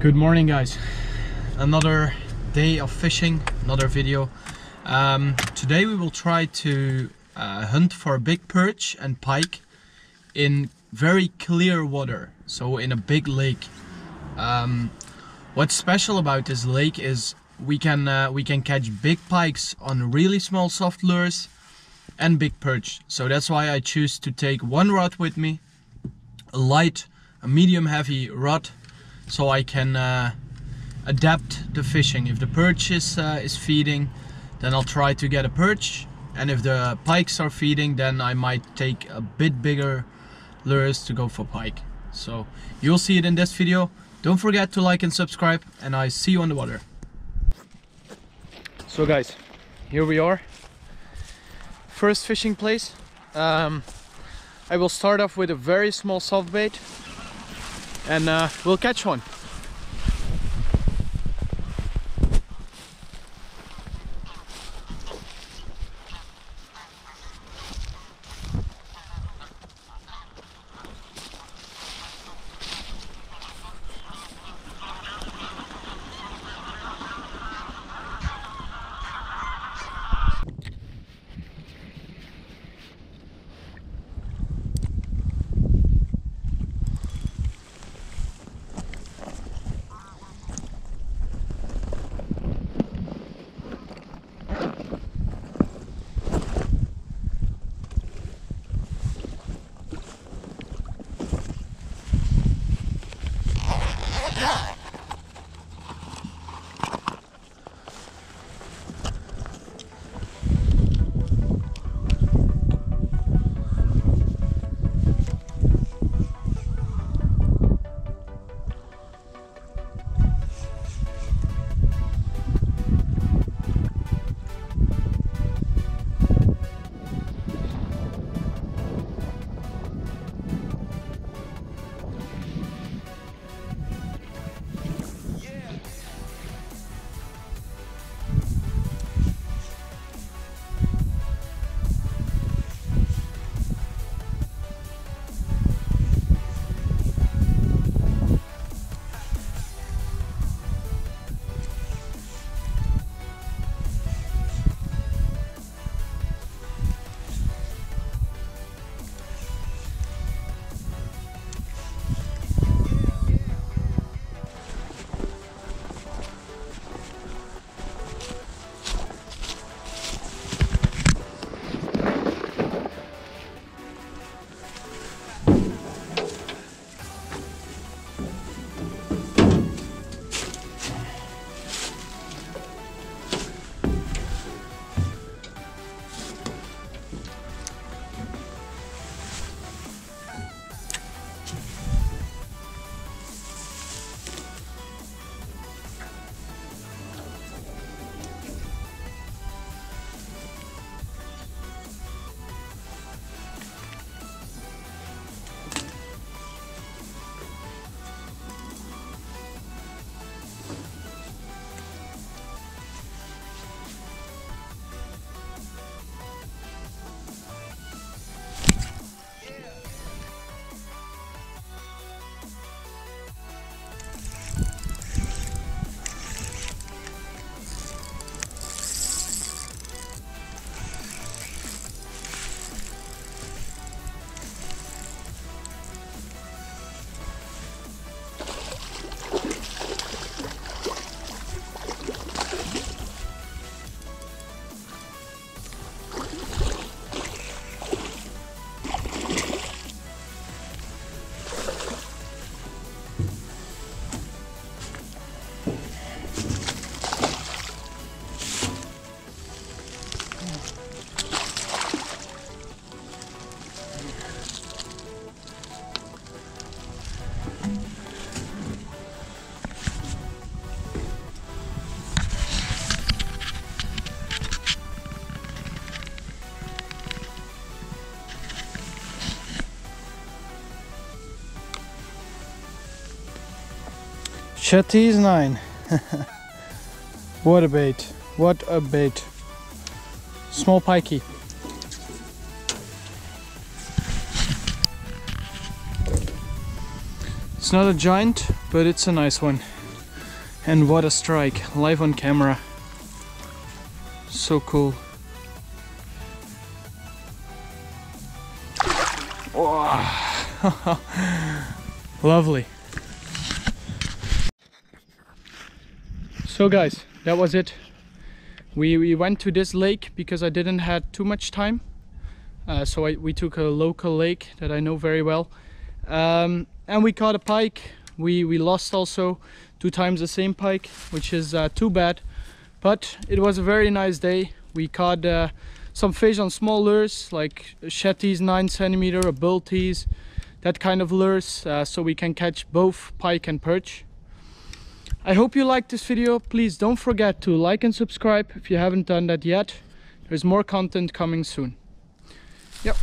Good morning guys. Another day of fishing, another video. Um, today we will try to uh, hunt for big perch and pike in very clear water, so in a big lake. Um, what's special about this lake is we can uh, we can catch big pikes on really small soft lures and big perch. So that's why I choose to take one rod with me, a light, a medium heavy rod so I can uh, adapt the fishing. If the perch is, uh, is feeding, then I'll try to get a perch. And if the pikes are feeding, then I might take a bit bigger lures to go for pike. So you'll see it in this video. Don't forget to like and subscribe and I see you on the water. So guys, here we are. First fishing place. Um, I will start off with a very small soft bait and uh, we'll catch one. Shadteez 9. what a bait. What a bait. Small pikey. It's not a giant, but it's a nice one. And what a strike, live on camera. So cool. Lovely. So guys, that was it. We, we went to this lake because I didn't had too much time. Uh, so I, we took a local lake that I know very well. Um, and we caught a pike. We, we lost also two times the same pike, which is uh, too bad. But it was a very nice day. We caught uh, some fish on small lures like Shadteez 9 centimeter or BullTeez, that kind of lures, uh, so we can catch both pike and perch. I hope you liked this video. Please don't forget to like and subscribe if you haven't done that yet. There's more content coming soon. Yep.